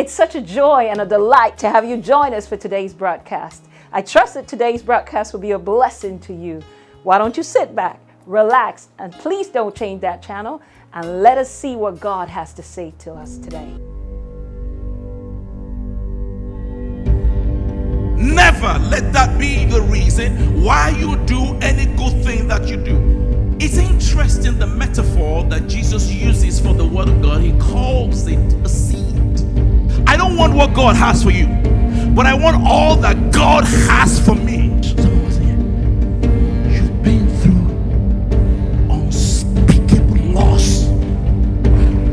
It's such a joy and a delight to have you join us for today's broadcast. I trust that today's broadcast will be a blessing to you. Why don't you sit back, relax, and please don't change that channel and let us see what God has to say to us today. Never let that be the reason why you do any good thing that you do. It's interesting the metaphor that Jesus uses for the Word of God. He calls it a seed. I don't want what God has for you, but I want all that God has for me. You've been through unspeakable loss.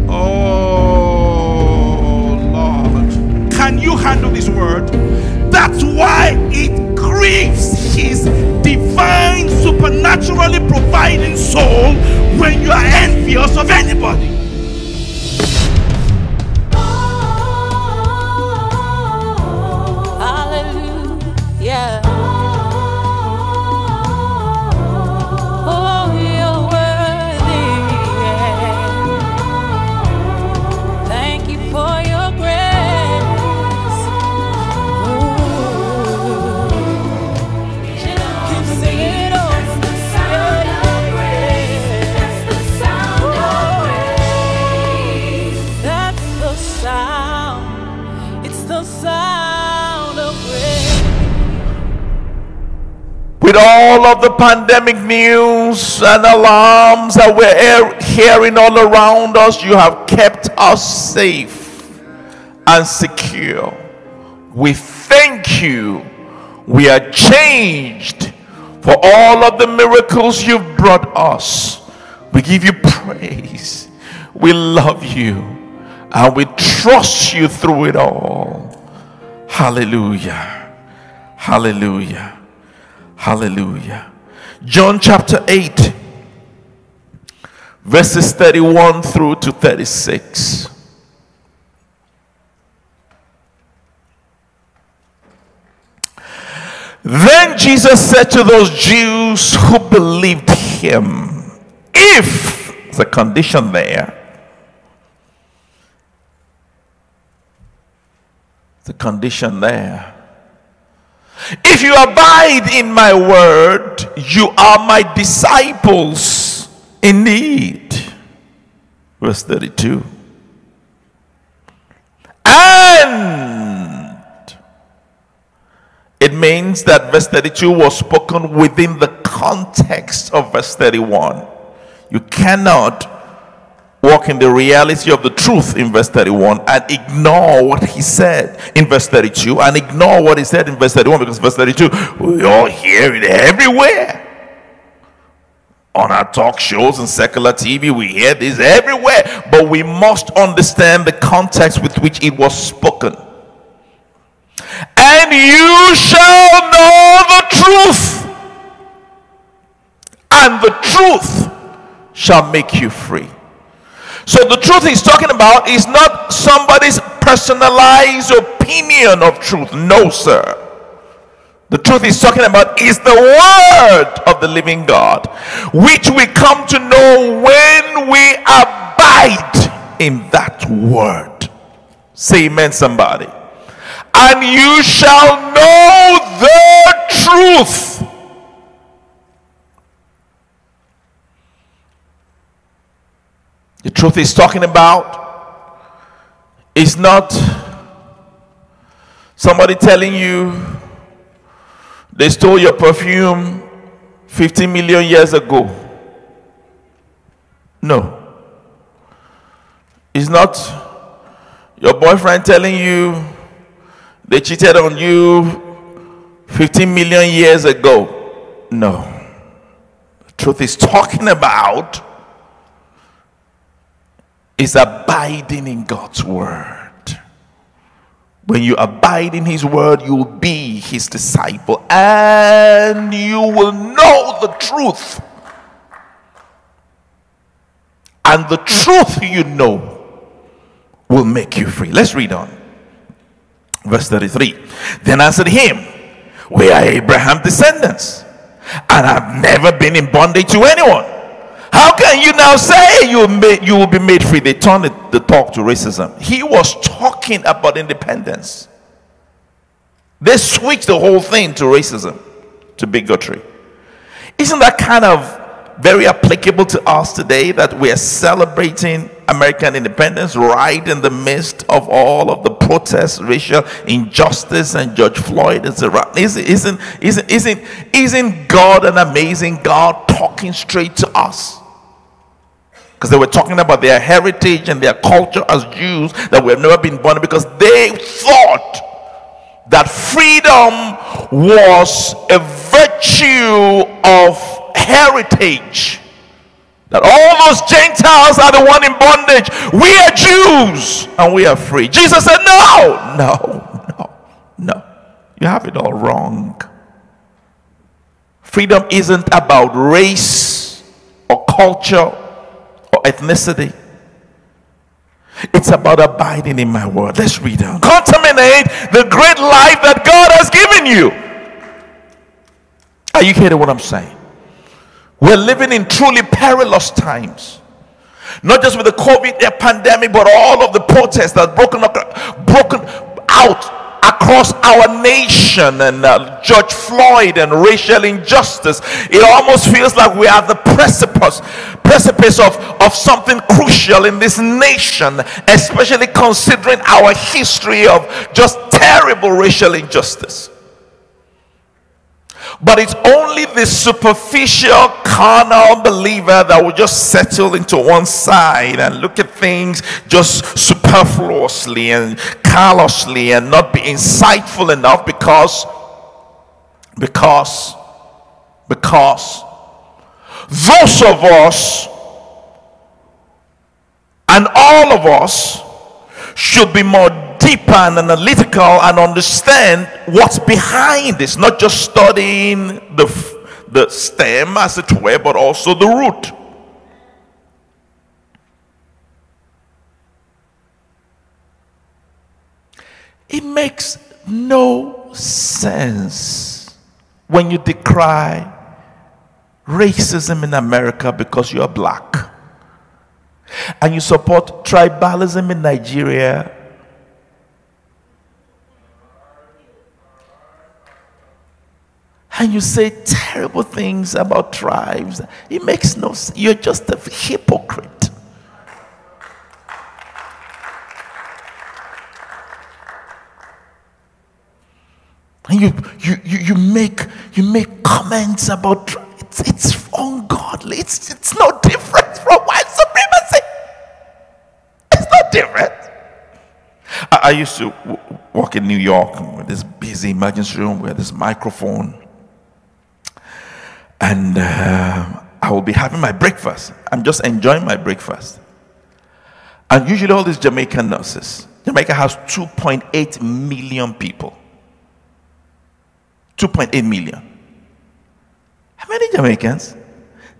Oh, Lord. Can you handle this word? That's why it grieves his divine, supernaturally providing soul when you are envious of anybody. All of the pandemic news and alarms that we're hearing all around us, you have kept us safe and secure. We thank you. We are changed for all of the miracles you've brought us. We give you praise. We love you and we trust you through it all. Hallelujah. Hallelujah. Hallelujah. John chapter 8, verses 31 through to 36. Then Jesus said to those Jews who believed him, if the condition there, the condition there, if you abide in my word, you are my disciples indeed. Verse 32. And it means that verse 32 was spoken within the context of verse 31. You cannot walk in the reality of the truth in verse 31 and ignore what he said in verse 32 and ignore what he said in verse 31 because verse 32 we all hear it everywhere. On our talk shows and secular TV we hear this everywhere. But we must understand the context with which it was spoken. And you shall know the truth. And the truth shall make you free so the truth he's talking about is not somebody's personalized opinion of truth. No, sir. The truth he's talking about is the word of the living God, which we come to know when we abide in that word. Say amen, somebody. And you shall know the truth. The truth he's talking about is not somebody telling you they stole your perfume 15 million years ago. No. It's not your boyfriend telling you they cheated on you 15 million years ago. No. The truth is talking about is abiding in God's word. When you abide in his word, you will be his disciple and you will know the truth. And the truth you know will make you free. Let's read on. Verse 33. Then answered him, We are Abraham's descendants, and have never been in bondage to anyone. How can you now say you will, you will be made free? They turned the, the talk to racism. He was talking about independence. They switched the whole thing to racism, to bigotry. Isn't that kind of very applicable to us today that we are celebrating American independence right in the midst of all of the protests, racial injustice, and George Floyd is around? Isn't, isn't, isn't, isn't, isn't God an amazing God talking straight to us? Because they were talking about their heritage and their culture as Jews that we have never been born because they thought that freedom was a virtue of heritage. That all those Gentiles are the one in bondage. We are Jews and we are free. Jesus said, No, no, no, no. You have it all wrong. Freedom isn't about race or culture or ethnicity. It's about abiding in my word. Let's read on. Contaminate the great life that God has given you. Are you hearing what I'm saying? We're living in truly perilous times. Not just with the COVID pandemic, but all of the protests that broken broken out across our nation and uh, George Floyd and racial injustice. It almost feels like we are the precipice precipice of, of something crucial in this nation, especially considering our history of just terrible racial injustice. But it's only the superficial carnal believer that will just settle into one side and look at things just superfluously and callously and not be insightful enough because because because those of us and all of us should be more deeper and analytical and understand what's behind this, not just studying the, the stem, as it were, but also the root. It makes no sense when you decry racism in America because you're black and you support tribalism in Nigeria and you say terrible things about tribes. It makes no sense. You're just a hypocrite. And you, you, you, you make you make comments about it's, it's ungodly. It's, it's no different from white supremacy. It's not different. I, used to w- walk in New York with this busy emergency room where this microphone and uh, I will be having my breakfast. I'm just enjoying my breakfast. And usually, all these Jamaican nurses, Jamaica has 2.8 million people. 2.8 million. How many Jamaicans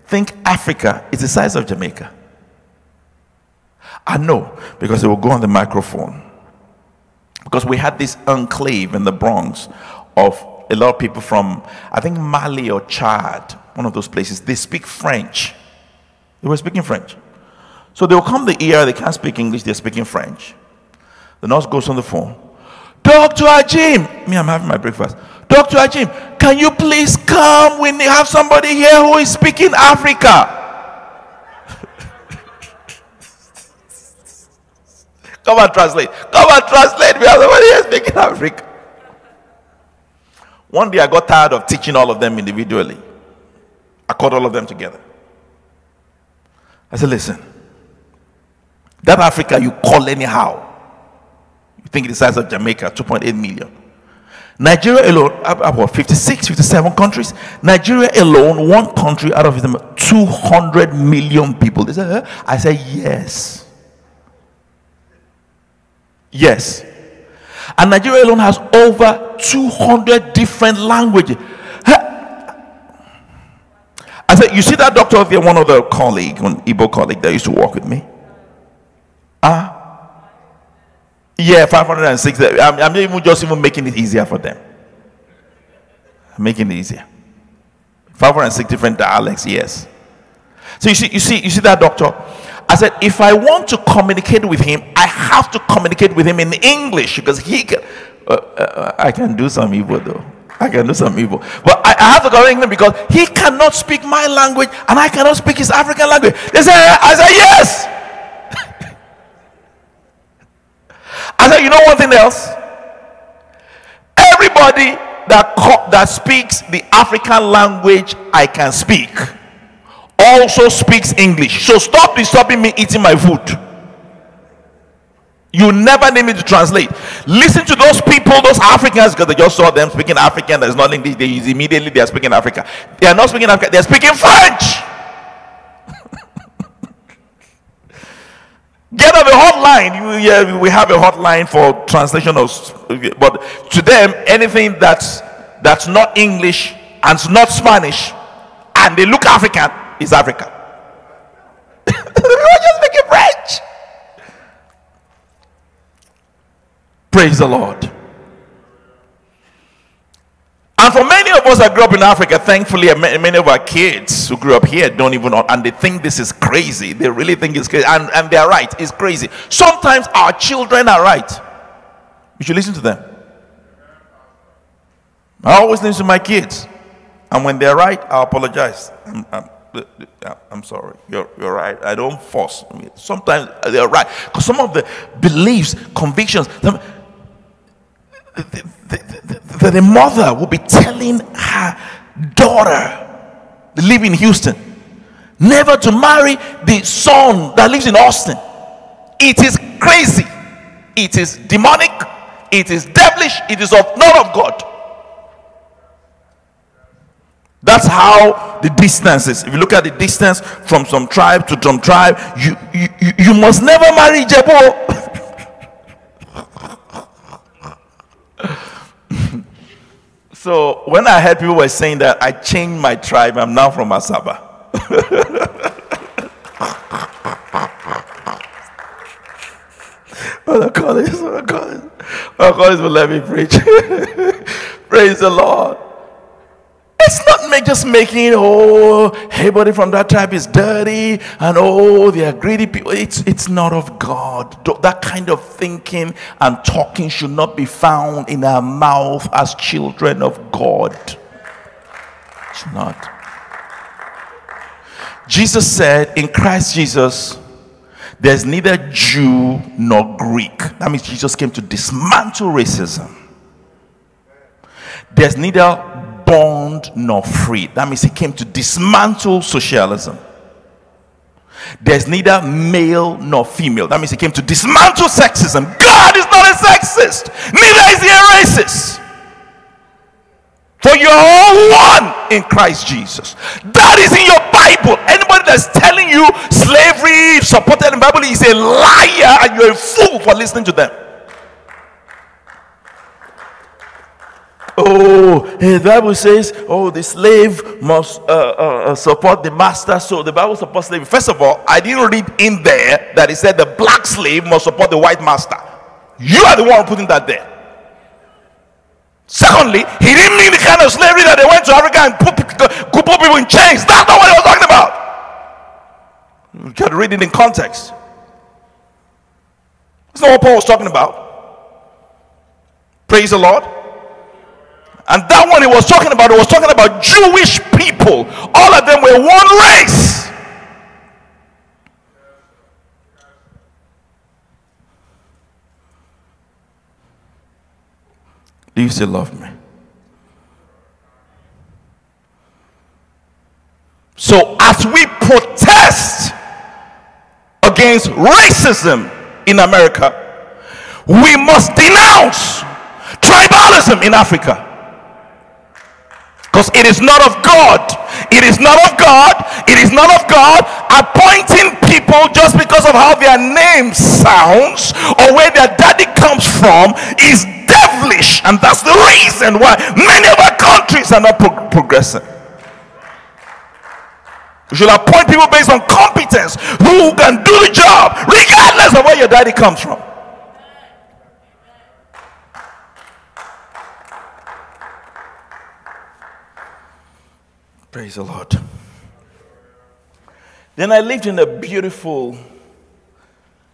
think Africa is the size of Jamaica? I know because they will go on the microphone. Because we had this enclave in the Bronx of a lot of people from, I think, Mali or Chad, one of those places, they speak French. They were speaking French. So they will come to the ER, they can't speak English, they're speaking French. The nurse goes on the phone. Dr. Ajim, me, I'm having my breakfast. Dr. Ajim, can you please come? We have somebody here who is speaking Africa. come and translate. Come and translate. We have somebody here speaking Africa. One day I got tired of teaching all of them individually. I called all of them together. I said, listen, that Africa you call anyhow. You think the size of Jamaica, 2.8 million. Nigeria alone, about 56, 57 countries. Nigeria alone, one country out of them, 200 million people. They said, huh? I said, yes. Yes. And Nigeria alone has over 200 different languages. I said, you see that doctor there, one of other colleague, one Igbo colleague that used to work with me? Ah. Uh, yeah, 506. I'm, I'm even just even making it easier for them. I'm making it easier. 506 different dialects, yes. So you see, you see, you see that doctor. I said, if I want to communicate with him, I have to communicate with him in English because he can. Uh, uh, I can do some evil though. I can do some evil, but I, I have to go in English because he cannot speak my language and I cannot speak his African language. They say, I said, yes. I said, you know one thing else? Everybody that that speaks the African language I can speak also speaks English. So stop disturbing me eating my food. You never need me to translate. Listen to those people, those Africans, because they just saw them speaking African. There's not English. They immediately they are speaking Africa. They are not speaking African. They are speaking French. Get on the hotline. You, yeah, we have a hotline for translation of. But to them, anything that's that's not English and not Spanish, and they look African is Africa. We're just speaking French. Praise the Lord. And for many of us that grew up in Africa, thankfully, many of our kids who grew up here don't even know, and they think this is crazy. They really think it's crazy, and, and they're right. It's crazy. Sometimes our children are right. You should listen to them. I always listen to my kids, and when they're right, I apologize. I'm, I'm, I'm sorry. You're, you're right. I don't force. Sometimes they're right because some of the beliefs, convictions. Them, the, the mother will be telling her daughter, they live in Houston, never to marry the son that lives in Austin. It is crazy. It is demonic. It is devilish. It is of not of God. That's how the distance is. If you look at the distance from some tribe to some tribe, you you, you, you must never marry Jebo. so when I heard people were saying that, I changed my tribe. I'm now from Asaba. Brother Collins, Brother Collins, Brother Collins will let me preach. Praise the Lord. Make, just making, oh, everybody from that tribe is dirty and oh, they are greedy people. It's, it's not of God. That kind of thinking and talking should not be found in our mouth as children of God. It's not. Jesus said, in Christ Jesus, there's neither Jew nor Greek. That means Jesus came to dismantle racism. There's neither bond nor free. That means he came to dismantle socialism. There's neither male nor female. That means he came to dismantle sexism. God is not a sexist, neither is he a racist. For you're all one in Christ Jesus. That is in your Bible. Anybody that's telling you slavery supported in the Bible is a liar and you're a fool for listening to them. Oh, the Bible says, oh, the slave must uh, uh, uh, support the master. So the Bible supports slavery. First of all, I didn't read in there that it said the black slave must support the white master. You are the one putting that there. Secondly, he didn't mean the kind of slavery that they went to Africa and put, put people in chains. That's not what he was talking about. You can read it in context. That's not what Paul was talking about. Praise the Lord. And that one he was talking about, he was talking about Jewish people. All of them were one race. Do you still love me? So, as we protest against racism in America, we must denounce tribalism in Africa. Because it is not of God. It is not of God. It is not of God appointing people just because of how their name sounds or where their daddy comes from is devilish. And that's the reason why many of our countries are not pro- progressing. We should appoint people based on competence who can do the job regardless of where your daddy comes from. Praise the Lord. Then I lived in a beautiful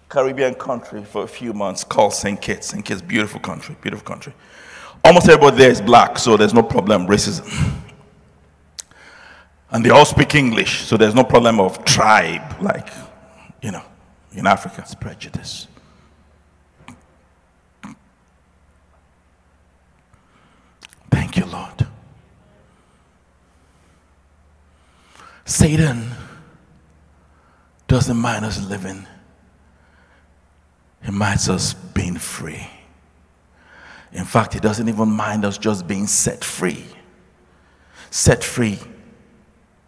Caribbean country for a few months called St. Kitts. St. Kitts, beautiful country, beautiful country. Almost everybody there is black, so there's no problem racism. And they all speak English, so there's no problem of tribe, like, you know, in Africa. It's prejudice. Thank you, Lord. Satan doesn't mind us living, he minds us being free. In fact, he doesn't even mind us just being set free. Set free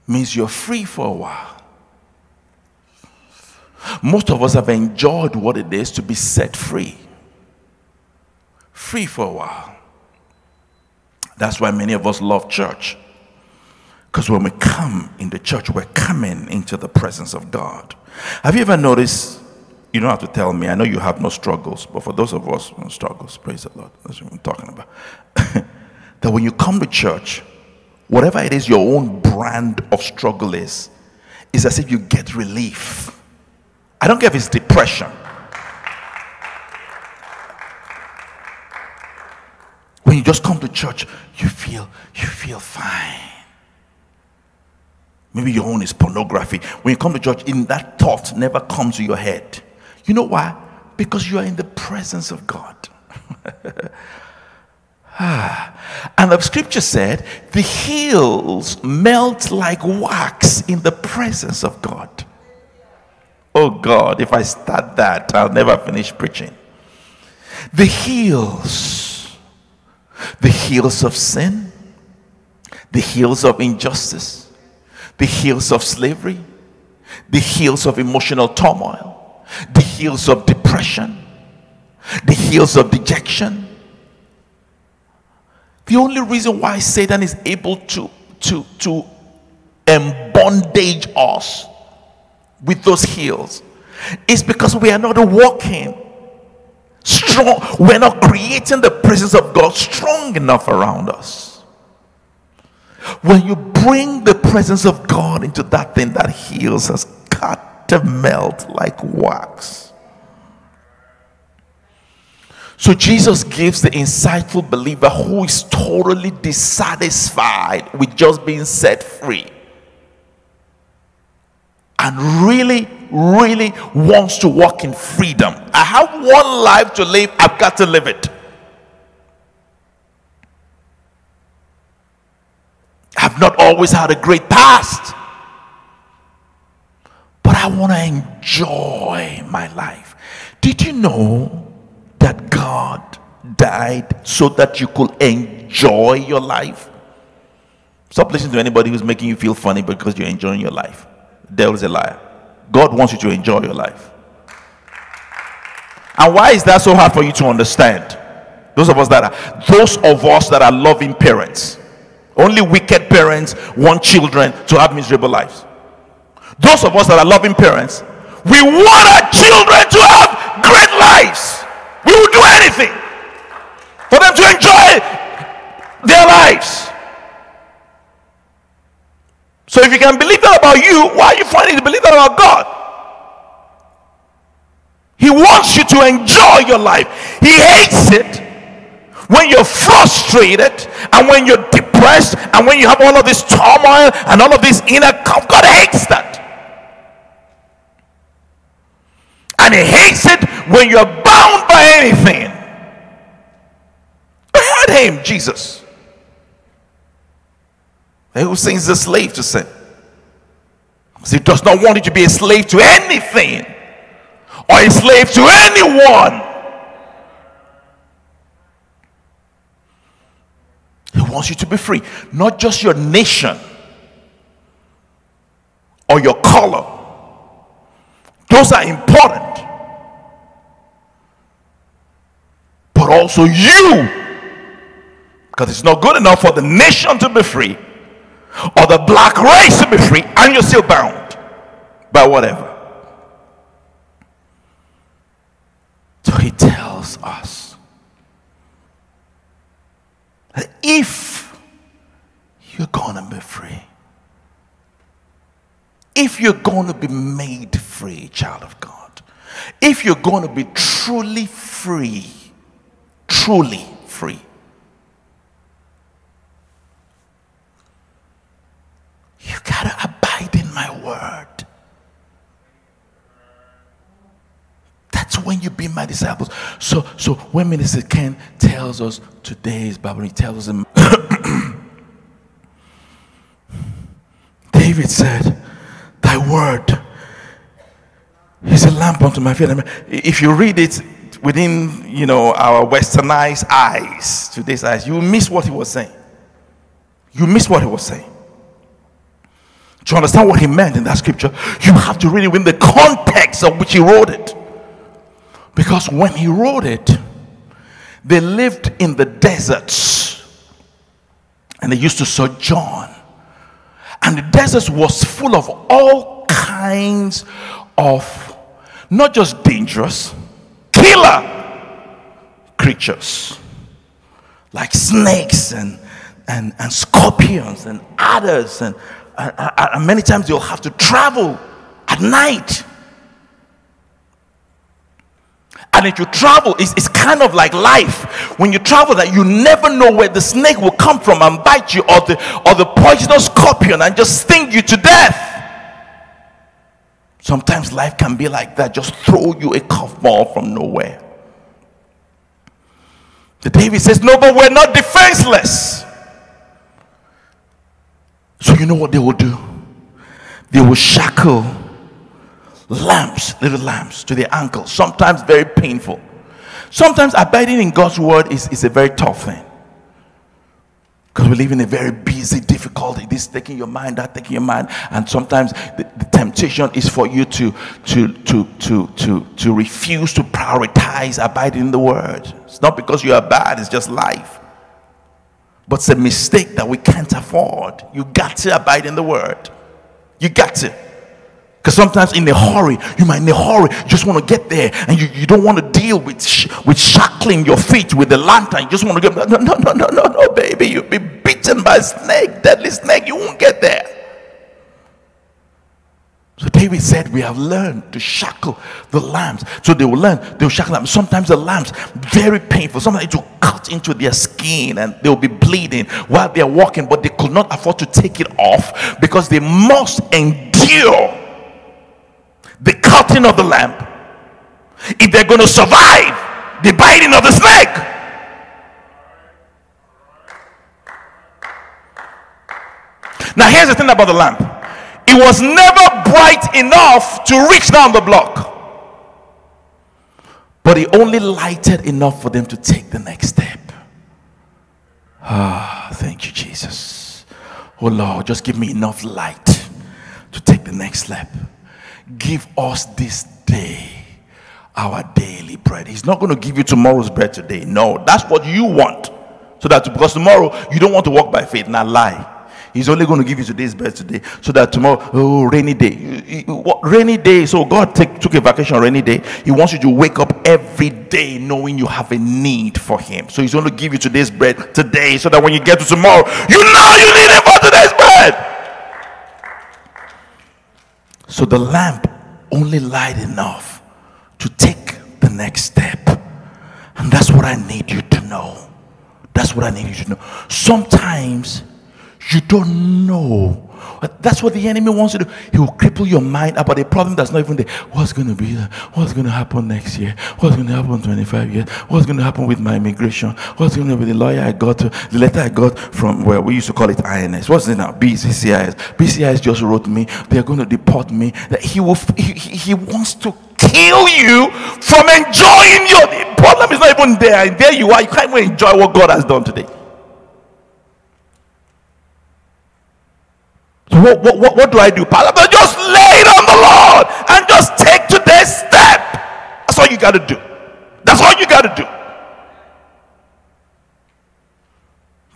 means you're free for a while. Most of us have enjoyed what it is to be set free. Free for a while. That's why many of us love church. Because when we come in the church, we're coming into the presence of God. Have you ever noticed? You don't have to tell me. I know you have no struggles, but for those of us who struggles, praise the Lord. That's what I'm talking about. that when you come to church, whatever it is your own brand of struggle is, is as if you get relief. I don't care if it's depression. When you just come to church, you feel you feel fine. Maybe your own is pornography. When you come to church, in that thought never comes to your head. You know why? Because you are in the presence of God. Ah. and the scripture said, the hills melt like wax in the presence of God. Oh God, if I start that, I'll never finish preaching. The hills, the hills of sin, the hills of injustice, the hills of slavery, the hills of emotional turmoil, the hills of depression, the hills of dejection. The only reason why Satan is able to, to, to embondage us with those hills is because we are not walking strong, we're not creating the presence of God strong enough around us. When you bring the presence of God into that thing that heals has got to melt like wax. So Jesus gives the insightful believer who is totally dissatisfied with just being set free and really, really wants to walk in freedom. I have one life to live, I've got to live it. I've not always had a great past, but I want to enjoy my life. Did you know that God died so that you could enjoy your life. Stop listening to anybody who's making you feel funny because you're enjoying your life. The devil is a liar. God wants you to enjoy your life. And why is that so hard for you to understand? Those of us that are those of us that are loving parents. Only wicked parents want children to have miserable lives. Those of us that are loving parents, we want our children to have great lives. We will do anything for them to enjoy their lives. So if you can believe that about you, why are you finding to believe that about God? He wants you to enjoy your life. He hates it when you're frustrated and when you're depressed and when you have all of this turmoil and all of this inner God hates that. And he hates it when you're bound by anything. I him, Jesus. Who sings a slave to sin? Because he does not want you to be a slave to anything or a slave to anyone. He wants you to be free, not just your nation or your color. Those are important. But also you. Because it's not good enough for the nation to be free or the black race to be free and you're still bound by whatever. So he tells us that if you're going to be made free, child of God, if you're going to be truly free, truly free, you gotta abide in my word. That's when you be my disciples. So, so when Minister Ken tells us today's Bible, he tells him, David said, word is a lamp unto my feet. I mean, if you read it within, you know, our westernized eyes, today's eyes, you miss what he was saying. You miss what he was saying. To understand what he meant in that scripture, you have to read it within the context of which he wrote it. Because when he wrote it, they lived in the deserts and they used to sojourn. And the desert was full of all kinds of not just dangerous, killer creatures like snakes and, and, and scorpions and adders. And, and, and many times you'll have to travel at night and if you travel, it's, it's kind of like life. When you travel, that you never know where the snake will come from and bite you, or the or the poisonous scorpion and just sting you to death. Sometimes life can be like that, just throw you a curveball from nowhere. The David says, No, but we're not defenseless. So you know what they will do? They will shackle lamps, little lamps to their ankles, sometimes very painful. Sometimes abiding in God's word is, is a very tough thing. Because we live in a very busy, difficult, this taking your mind, that taking your mind. And sometimes the, the temptation is for you to, to, to, to, to, to refuse to prioritize abiding in the word. It's not because you are bad, it's just life. But it's a mistake that we can't afford. You got to abide in the word. You got to. Because sometimes in a hurry, you might in a hurry, just want to get there and you, you don't want to deal with sh- with shackling your feet with the lantern. You just want to get no no no no no no baby, you'll be bitten by a snake, deadly snake, you won't get there. So David said, We have learned to shackle the lambs. So they will learn, they will shackle them. Sometimes the lambs, very painful. Sometimes it will cut into their skin and they'll be bleeding while they're walking, but they could not afford to take it off because they must endure the cutting of the lamp if they're going to survive the biting of the snake. Now, here's the thing about the lamp it was never bright enough to reach down the block, but it only lighted enough for them to take the next step. Ah, thank you, Jesus. Oh Lord, just give me enough light to take the next step. Give us this day our daily bread. He's not going to give you tomorrow's bread today. No, that's what you want. So that because tomorrow you don't want to walk by faith, not lie. He's only going to give you today's bread today, so that tomorrow, oh, rainy day, rainy day. So God take, took a vacation on rainy day. He wants you to wake up every day knowing you have a need for Him. So He's going to give you today's bread today, so that when you get to tomorrow, you know you need it for today's bread. So the lamp only light enough to take the next step. And that's what I need you to know. That's what I need you to know. Sometimes you don't know. That's what the enemy wants to do. He will cripple your mind about a problem that's not even there. What's going to be there? What's going to happen next year? What's going to happen 25 years? What's going to happen with my immigration? What's going to be the lawyer I got, to, the letter I got from where we used to call it INS. What's it now? USCIS. USCIS just wrote me. They're going to deport me. That he will. He, he wants to kill you from enjoying your. The problem is not even there. And there you are. You can't even enjoy what God has done today. So what, what, what, do I do? Pastor, just lay it on the Lord and just take today's step. That's all you got to do. That's all you got to do.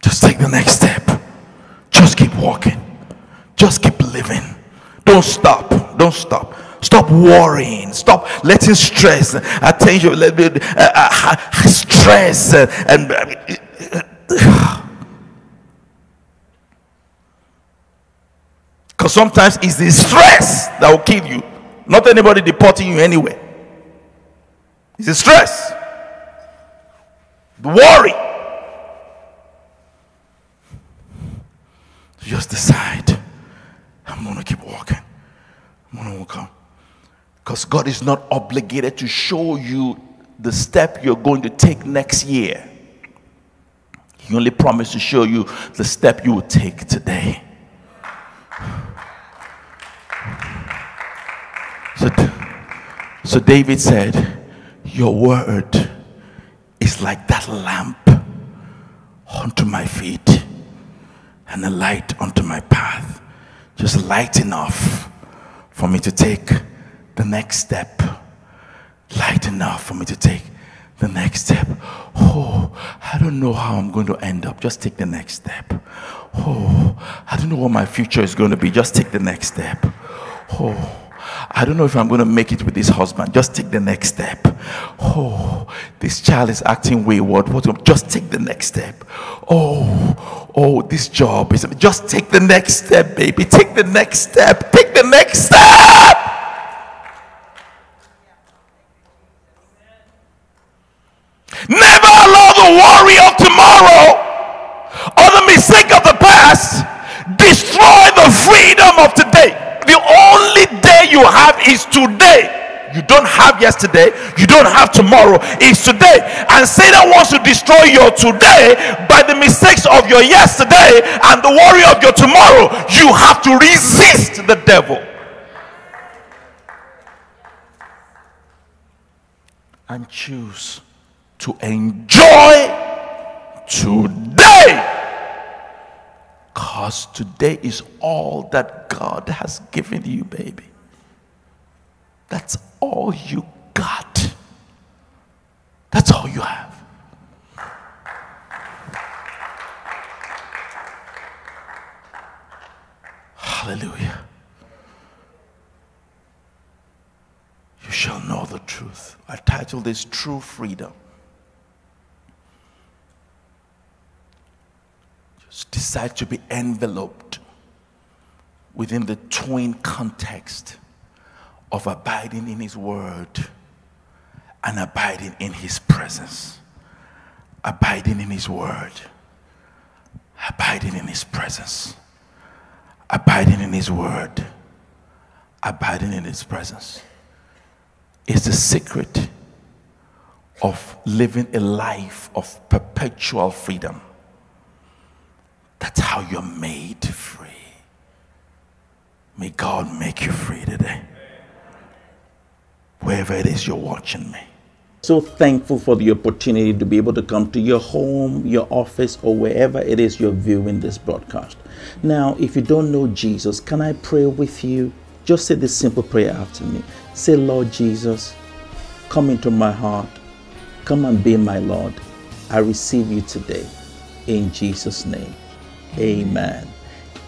Just take the next step. Just keep walking. Just keep living. Don't stop. Don't stop. Stop worrying. Stop letting stress, attention, uh, uh, stress, uh, and. and Because sometimes it's the stress that will kill you, not anybody deporting you anywhere. It's the stress, the worry. Just decide, I'm going to keep walking. I'm going to walk on. Because God is not obligated to show you the step you're going to take next year. He only promised to show you the step you will take today. So, so David said, Your word is like that lamp unto my feet and a light unto my path. Just light enough for me to take the next step. Light enough for me to take the next step. Oh, I don't know how I'm going to end up. Just take the next step. Oh, I don't know what my future is going to be. Just take the next step. Oh, I don't know if I'm going to make it with this husband. Just take the next step. Oh, this child is acting wayward. What? Just take the next step. Oh, oh, this job is. Just take the next step, baby. Take the next step. Take the next step. Never allow the worry of tomorrow or the mistake of the past destroy the freedom of today. The you have is today. You don't have yesterday, you don't have tomorrow, it's today. And Satan wants to destroy your today by the mistakes of your yesterday and the worry of your tomorrow. You have to resist the devil. And choose to enjoy today. Because today is all that God has given you, baby. That's all you got. That's all you have. Hallelujah. You shall know the truth. I titled this True Freedom. Just decide to be enveloped within the twin context of abiding in His Word and abiding in His presence. Abiding in His Word, abiding in His presence, abiding in His Word, abiding in His presence is the secret of living a life of perpetual freedom. That's how you're made free. May God make you free today. Wherever it is you're watching me. So thankful for the opportunity to be able to come to your home, your office, or wherever it is you're viewing this broadcast. Now, if you don't know Jesus, can I pray with you? Just say this simple prayer after me. Say, Lord Jesus, come into my heart. Come and be my Lord. I receive you today. In Jesus' name. Amen.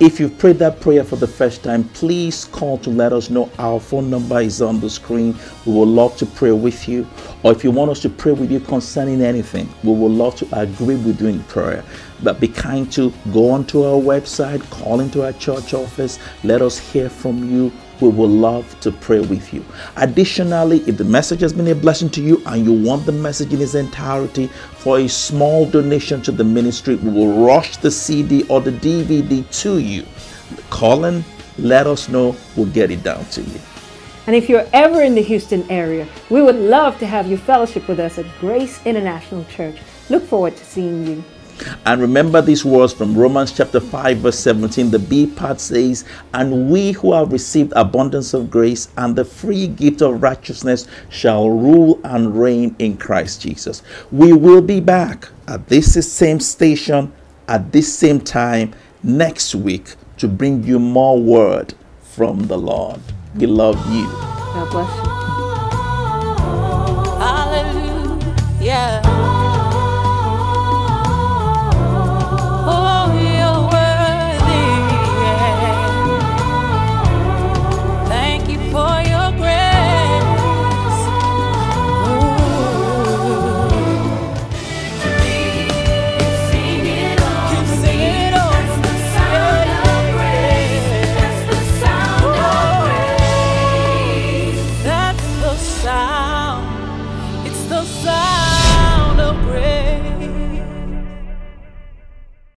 If you've prayed that prayer for the first time, please call to let us know. Our phone number is on the screen. We would love to pray with you. Or if you want us to pray with you concerning anything, we would love to agree with you in prayer. But be kind to go onto our website, call into our church office, let us hear from you. We would love to pray with you. Additionally, if the message has been a blessing to you and you want the message in its entirety, for a small donation to the ministry, we will rush the CD or the DVD to you. Call in, let us know, we'll get it down to you. And if you're ever in the Houston area, we would love to have you fellowship with us at Grace International Church. Look forward to seeing you. And remember these words from Romans chapter 5, verse 17. The B part says, And we who have received abundance of grace and the free gift of righteousness shall rule and reign in Christ Jesus. We will be back at this same station at this same time next week to bring you more word from the Lord. We love you. God bless you.